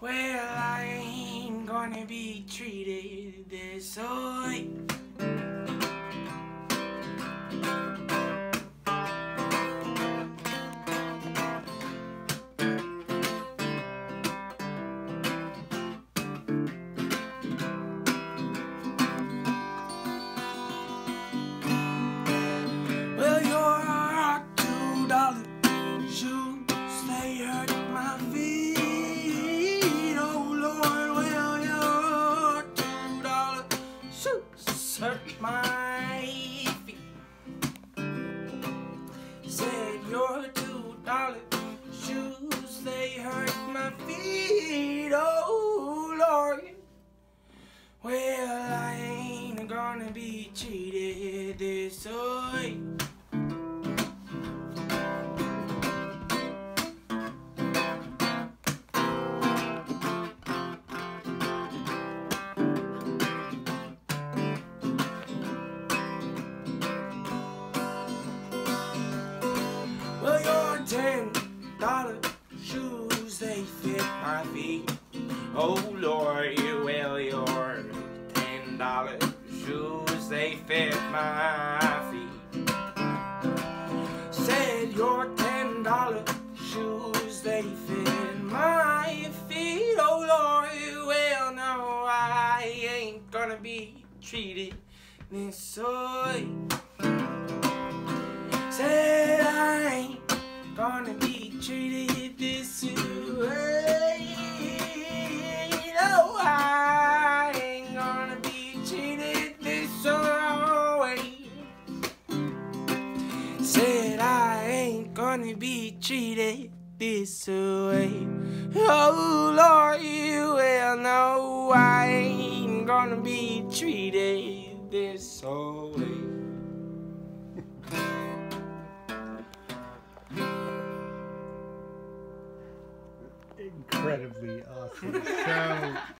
Well, I ain't gonna be treated this way. They hurt my feet. Oh Lord. Well, I ain't gonna be cheated this way. Well, your ten dollar Oh Lord, you well your ten dollar shoes they fit my feet. Said your ten dollar shoes they fit my feet. Oh Lord, you well no, I ain't gonna be treated this way. Said I ain't gonna be treated Said I ain't gonna be treated this way. Oh Lord, you will know I ain't gonna be treated this way. Incredibly awesome. So